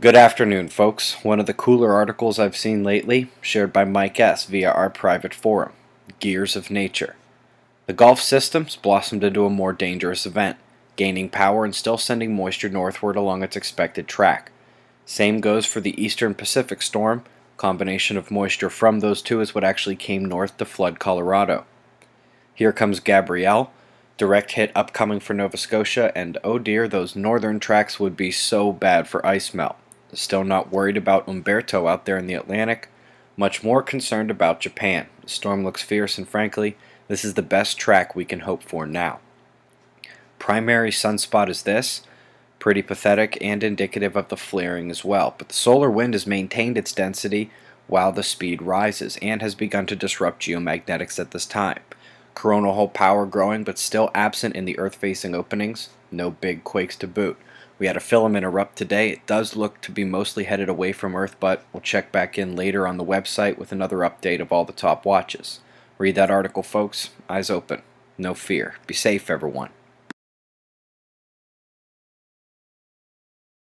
Good afternoon, folks. One of the cooler articles I've seen lately, shared by Mike S. via our private forum Gears of Nature. The Gulf systems blossomed into a more dangerous event, gaining power and still sending moisture northward along its expected track. Same goes for the Eastern Pacific storm. Combination of moisture from those two is what actually came north to flood Colorado. Here comes Gabrielle Direct hit upcoming for Nova Scotia, and oh dear, those northern tracks would be so bad for ice melt. Still not worried about Umberto out there in the Atlantic. Much more concerned about Japan. The storm looks fierce, and frankly, this is the best track we can hope for now. Primary sunspot is this. Pretty pathetic and indicative of the flaring as well, but the solar wind has maintained its density while the speed rises and has begun to disrupt geomagnetics at this time. Coronal hole power growing but still absent in the Earth-facing openings. No big quakes to boot. We had a filament erupt today. It does look to be mostly headed away from Earth, but we'll check back in later on the website with another update of all the top watches. Read that article, folks. Eyes open. No fear. Be safe, everyone.